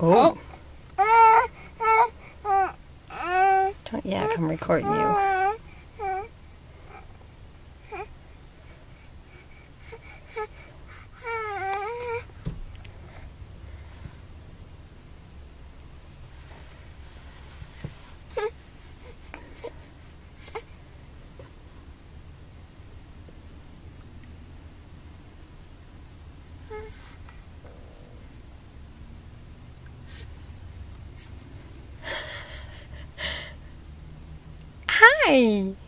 Oh. Don't- Yeah, I'm recording you. Hi.